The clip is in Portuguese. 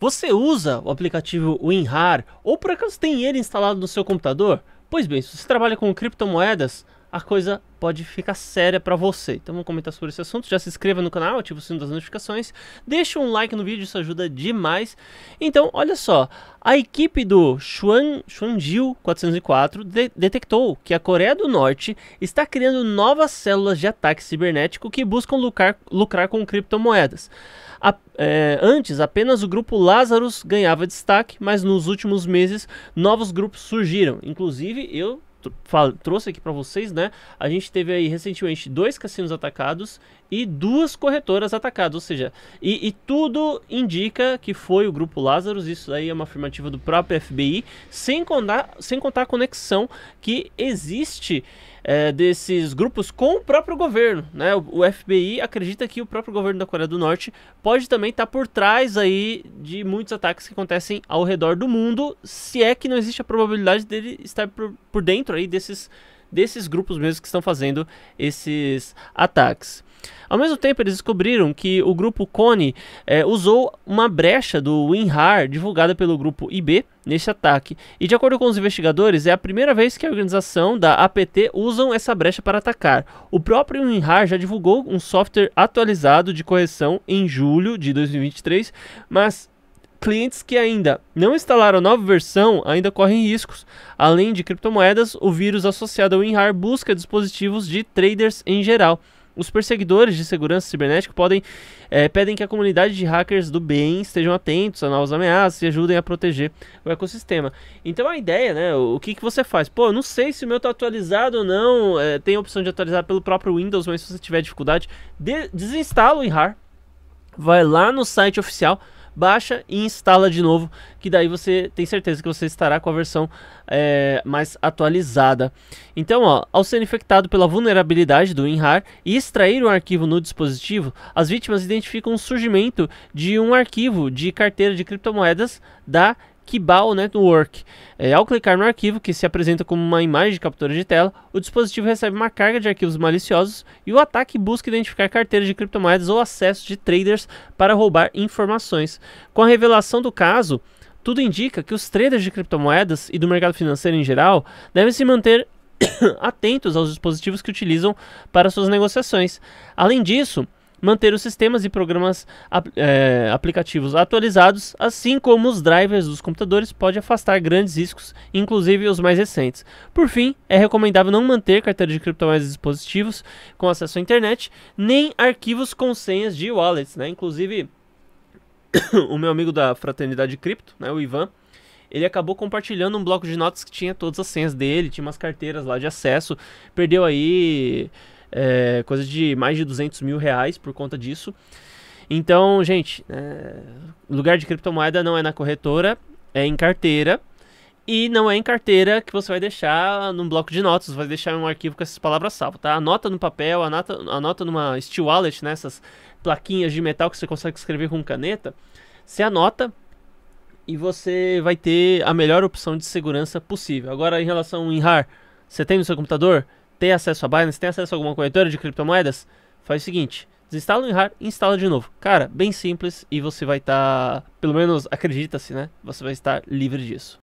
Você usa o aplicativo WinRAR ou por acaso tem ele instalado no seu computador? Pois bem, se você trabalha com criptomoedas, a coisa pode ficar séria para você. Então vamos comentar sobre esse assunto. Já se inscreva no canal, ative o sino das notificações, deixa um like no vídeo, isso ajuda demais. Então, olha só, a equipe do Xuan, Xuanjiu 404 de, detectou que a Coreia do Norte está criando novas células de ataque cibernético que buscam lucrar, lucrar com criptomoedas. A, é, antes, apenas o grupo Lazarus ganhava destaque, mas nos últimos meses novos grupos surgiram. Inclusive, eu trouxe aqui para vocês, né? A gente teve aí recentemente dois cassinos atacados e duas corretoras atacadas, ou seja, e, e, tudo indica que foi o grupo Lazarus, isso aí é uma afirmativa do próprio FBI, sem contar, sem contar a conexão que existe é, desses grupos com o próprio governo, né? O, o, FBI acredita que o próprio governo da Coreia do Norte pode também estar tá por trás aí de muitos ataques que acontecem ao redor do mundo, se é que não existe a probabilidade dele estar por, por dentro aí desses desses grupos mesmo que estão fazendo esses ataques. Ao mesmo tempo, eles descobriram que o grupo Cone é, usou uma brecha do WinRAR divulgada pelo grupo IB nesse ataque. E de acordo com os investigadores, é a primeira vez que a organização da APT usam essa brecha para atacar. O próprio WinRAR já divulgou um software atualizado de correção em julho de 2023, mas clientes que ainda não instalaram a nova versão ainda correm riscos. Além de criptomoedas, o vírus associado ao WinRAR busca dispositivos de traders em geral. Os perseguidores de segurança cibernética podem, é, pedem que a comunidade de hackers do bem estejam atentos a novas ameaças e ajudem a proteger o ecossistema. Então a ideia, né? O, que, que você faz? Pô, eu não sei se o meu está atualizado ou não. É, tem a opção de atualizar pelo próprio Windows, mas se você tiver dificuldade, de, desinstala o WinRAR. Vai lá no site oficial baixa e instala de novo, que daí você tem certeza que você estará com a versão é, mais atualizada. Então, ó, ao ser infectado pela vulnerabilidade do WinRAR e extrair um arquivo no dispositivo, as vítimas identificam o surgimento de um arquivo de carteira de criptomoedas da Kibal Network. É, ao clicar no arquivo, que se apresenta como uma imagem de captura de tela, o dispositivo recebe uma carga de arquivos maliciosos e o ataque busca identificar carteiras de criptomoedas ou acessos de traders para roubar informações. Com a revelação do caso, tudo indica que os traders de criptomoedas e do mercado financeiro em geral devem se manter atentos aos dispositivos que utilizam para suas negociações. Além disso, manter os sistemas e programas é, aplicativos atualizados, assim como os drivers dos computadores, pode afastar grandes riscos, inclusive os mais recentes. Por fim, é recomendável não manter carteira de criptomoedas dispositivos com acesso à internet, nem arquivos com senhas de wallets, né? Inclusive, o meu amigo da Fraternidade Cripto, né, o Ivan, ele acabou compartilhando um bloco de notas que tinha todas as senhas dele, tinha umas carteiras lá de acesso, perdeu aí é, coisa de mais de 200 mil reais por conta disso. Então, gente, é, lugar de criptomoeda não é na corretora, é em carteira. E não é em carteira que você vai deixar num bloco de notas, vai deixar um arquivo com essas palavras salvas, tá? Anota no papel, anota, anota numa steel wallet, nessas né, plaquinhas de metal que você consegue escrever com caneta. Você anota e você vai ter a melhor opção de segurança possível. Agora, em relação ao INRAR, você tem no seu computador? Tem acesso a Binance, tem acesso a alguma corretora de criptomoedas, faz o seguinte, desinstala o WinRAR e instala de novo. Cara, bem simples e você vai estar, tá, pelo menos acredita-se, né? Você vai estar livre disso.